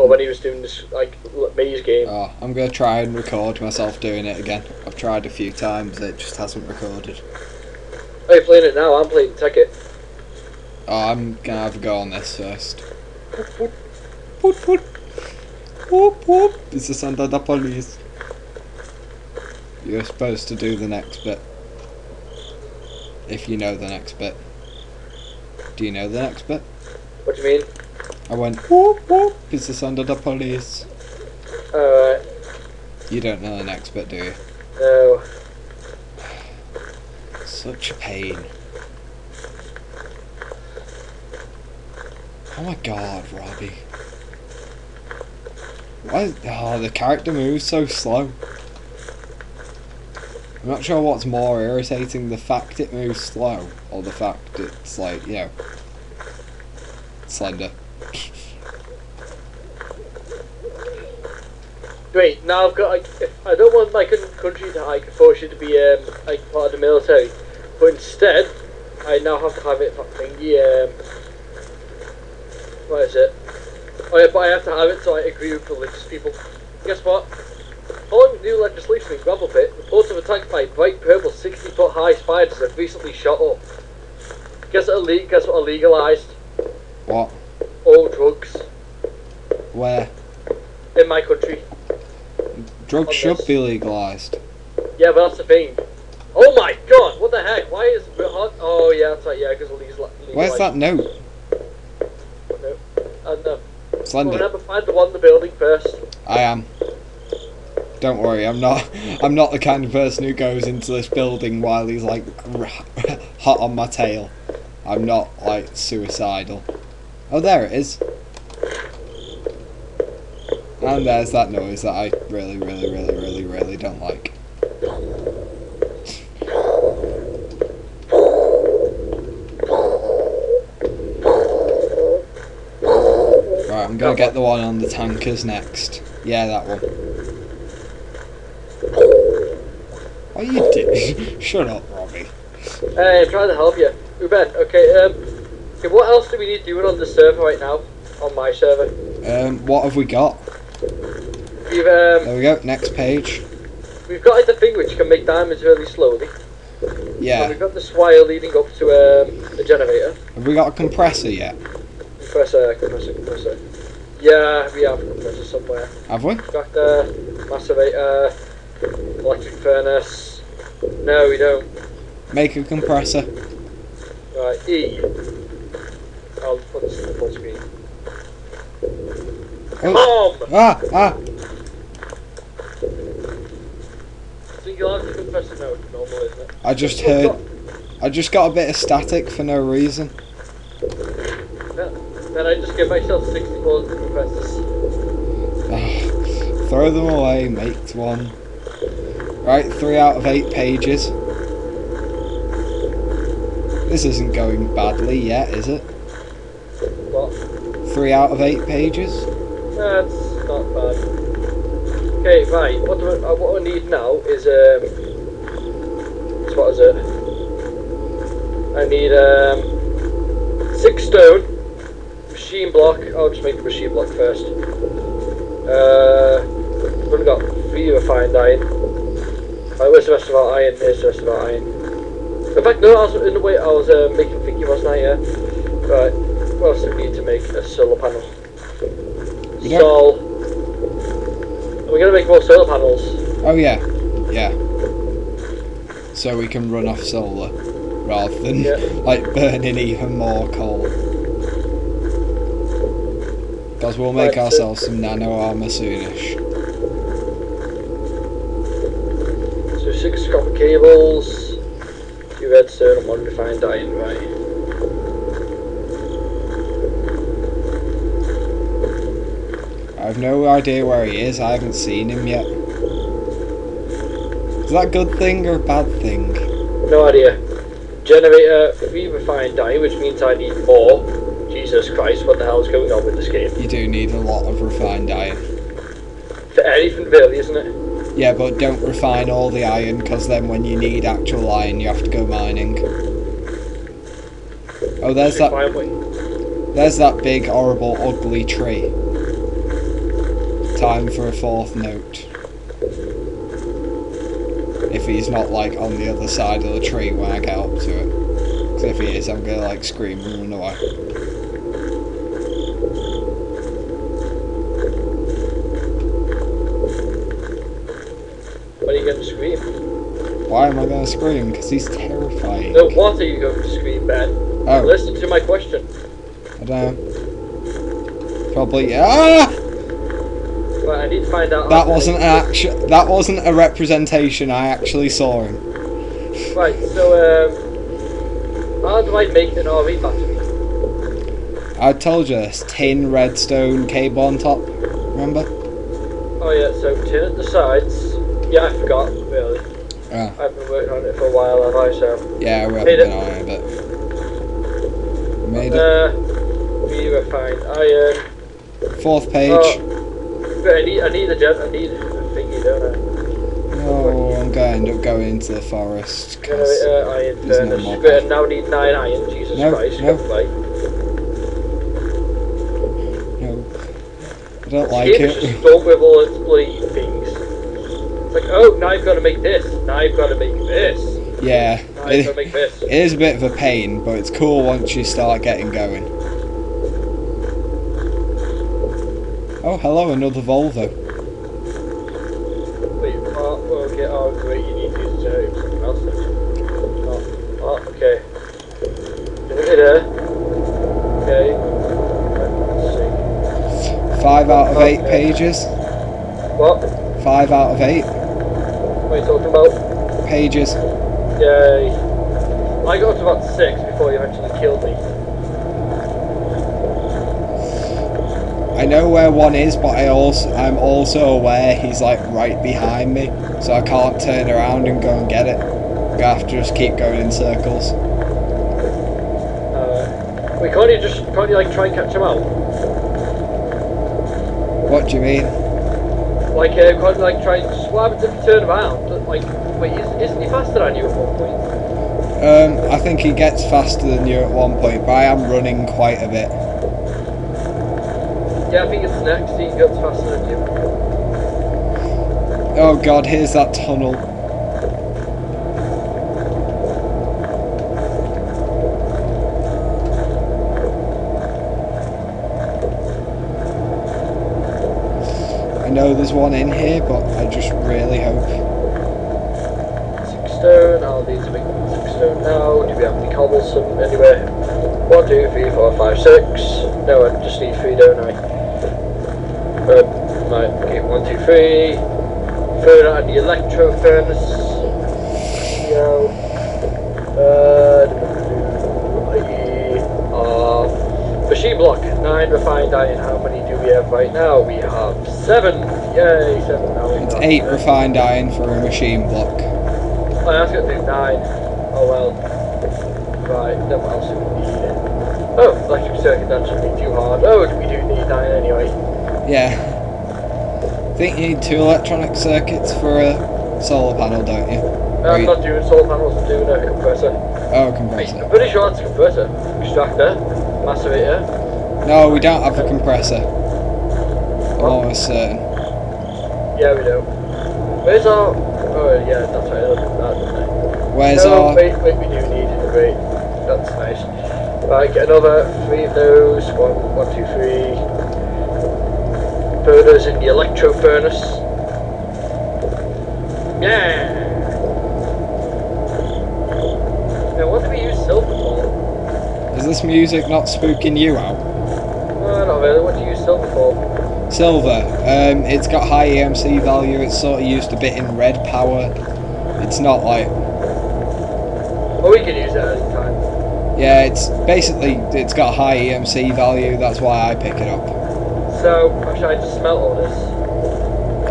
or when he was doing this like maze game. Oh, I'm gonna try and record myself doing it again. I've tried a few times, it just hasn't recorded. Oh, Are you playing it now? I'm playing Tekkit. Oh, I'm gonna have a go on this first. Put, put. Whoop, whoop. It's the sound of the police. You're supposed to do the next bit. If you know the next bit. Do you know the next bit? What do you mean? I went whoop whoop. It's the sound of the police. Alright. You don't know the next bit, do you? No. Such a pain. Oh my god, Robbie. Why? Oh, the character moves so slow. I'm not sure what's more irritating, the fact it moves slow, or the fact it's like, you know, slender. Wait, now I've got like I don't want my country to like force you to be um like part of the military, but instead I now have to have it for thingy um what is it? Oh yeah, but I have to have it so I agree with religious people. Guess what? Following new legislation in Gravel Pit, reports of attacks by bright purple 60 foot high spiders have recently shot up. Guess what, ille- guess what illegalised? What? All drugs Where? in my country. Drugs should be legalised. Yeah, but that's the thing. Oh my god, what the heck? Why is it hot? Oh yeah, that's right, yeah, because legal. Where's that note? No. And uh, we'll Slender. never find the one in the building first. I am. Don't worry, I'm not. I'm not the kind of person who goes into this building while he's like hot on my tail. I'm not like suicidal. Oh, there it is. And there's that noise that I really, really, really, really, really don't like. Right, I'm gonna get the one on the tankers next. Yeah, that one. What are you doing? Shut up, Robbie. Hey, I'm trying to help you. Ruben, okay, um, okay, what else do we need doing on the server right now? On my server? Um, what have we got? We've, um, There we go. Next page. we've got the thing which can make diamonds really slowly. And Yeah. we've got this wire leading up to um, the generator. Have we got a compressor yet? Compressor, compressor, compressor. Yeah, we have a compressor somewhere. Have we? Got the macerator, electric furnace. No, we don't. Make a compressor. Right, E. I'll put this in the full screen. Oh. Come! Ah! Ah! Compressor, no, it's normal, isn't it? I just heard. I just got a bit of static for no reason. Then then I just give myself 60 bullets of compressors. Throw them away. Make one. Right, three out of eight pages. This isn't going badly yet, is it? What? Three out of eight pages. That's not bad. Okay, right. What do I, uh, what I need now is um. What is it? I need um. Six stone. Machine block. I'll just make the machine block first. Uh, we've only got three refined iron. Right, where's the rest of our iron? Here's the rest of our iron. In fact, no, I was in the way I was uh, making thingy, wasn't I? Yeah. Right. What else do we need to make a solar panel? Don't- Sol. We're gonna make more solar panels. Oh yeah, yeah. So we can run off solar rather than Yeah. like burning even more coal. Because we'll make Right, so- ourselves some nano armor soonish. So six copper cables, two redstone, and one refined iron. Right. I have no idea where he is. I haven't seen him yet. Is that a good thing or a bad thing? No idea. Generator three refined iron, which means I need more. Jesus Christ, what the hell is going on with this game? You do need a lot of refined iron. For anything really, isn't it? Yeah, but don't refine all the iron because then when you need actual iron, you have to go mining. Oh, there's that. There's that big, horrible, ugly tree. Time for a fourth note. If he's not like on the other side of the tree when I get up to it. 'Cause if he is, I'm gonna like scream and run away. When are you going to scream? Why am I gonna scream? Because he's terrifying. No, what are you going to scream, Ben? Oh, Listen to my question. I don't know. Probably. Ah! Right, I need to find out. That wasn't an action. That wasn't a representation. I actually saw him. Right, so, um. How do I make an RE battery? I told you this. Tin redstone cable on top. Remember? Oh, yeah, so tin at the sides. Yeah, I forgot, really. Oh. I've been working on it for a while, have I? So. Yeah, we it. been on it, but made it. Uh. We were fine. I, um. Fourth page. Oh, I need, I need a jet, I need thingy, don't I? No, I'm going to end up going into the forest. Uh, uh, iron no furnace. but I now need nine iron, Jesus No, Christ. no. fight. no, I don't This like it. just done with all its bloody things. It's like, oh, now I've got to make this. Now I've got to make this. Yeah, Now I've got to make this. it is a bit of a pain, but it's cool once you start getting going. Oh, hello, another Volvo. Wait, well, okay, great, you need to use something else. Oh, oh, okay. There. Okay. Five out of eight pages. What? Five out of eight What are you talking about? pages. Yay. I got to about six before you actually killed me. I know where one is, but I also I'm also aware he's like right behind me, so I can't turn around and go and get it. I have to just keep going in circles. Uh, wait, can't you just, can't you like try and catch him out? What do you mean? Like, uh, can't you like try and, just, what happens if you turn around? Like, wait, is, isn't he faster than you at one point? Um, I think he gets faster than you at one point, but I am running quite a bit. Yeah, I think it's next, he gets faster than you. Oh god, here's that tunnel. I know there's one in here, but I just really hope. Six stone, I'll need to make six stone now. Do we have any cobblestone anywhere? One, two, three, four, five, six. No, I just need three, don't I? Uh, right, okay, one, two, three. Third on the electro furnace. Yo. Uh, uh, machine block, nine refined iron. How many do we have right now? We have seven. Yay, seven now. we eight seven. refined iron for a machine block. Oh, going to do nine. Oh well. Right, then what else do we need? Oh, electric circuit, that shouldn't be too hard. Oh, we do need nine anyway. Yeah. I think you need two electronic circuits for a solar panel, don't you? I'm Right. not doing solar panels, I'm doing a compressor. Oh, compressor. I'm pretty sure that's a compressor. Extractor, macerator. No, we don't have a compressor. I'm almost certain. Yeah, we do. Where's our... Oh, yeah, that's right, that. Where's no, our... wait, wait, we do need... Wait, that's nice. Right, get another three of those. One, one, two, three. Burners in the electro furnace. Yeah! Now, what do we use silver for? Is this music not spooking you out? No, not really. What do you use silver for? Silver. Um, it's got high EMC value. It's sort of used a bit in red power. It's not like... Well, we can use it at any time. Yeah, it's basically... It's got high EMC value. That's why I pick it up. So, should I just smelt all this?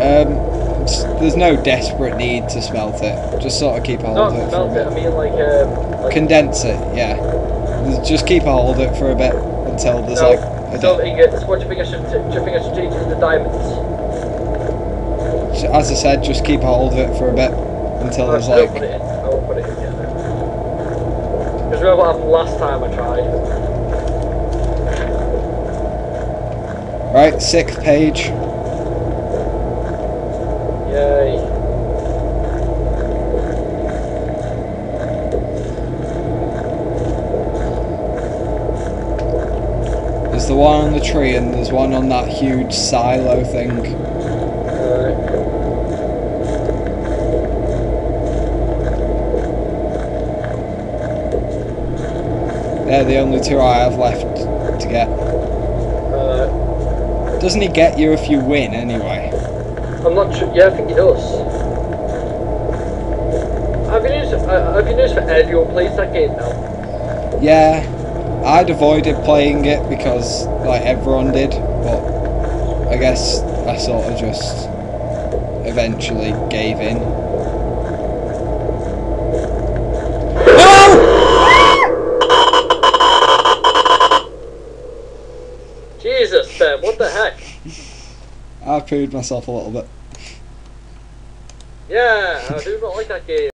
Um, there's no desperate need to smelt it. Just sort of keep hold Not of it smelt it, I mean like, um... Like, Condense it, yeah. Just keep hold of it for a bit until there's no, like a di- ingots. What do you think I should... Do you think I should change it to diamonds? As I said, just keep hold of it for a bit until there's like was robot last time I tried. Right, sixth page. Yay. There's the one on the tree and there's one on that huge silo thing. They're the only two I have left to get. Alright. Doesn't he get you if you win anyway? I'm not sure. Yeah, I think he does. Have you news? Uh, have you news for everyone plays that game now? Yeah, I'd avoided playing it because like everyone did, but I guess I sort of just eventually gave in. Jesus, Ben, what the heck? I proved myself a little bit. Yeah, I do not like that game.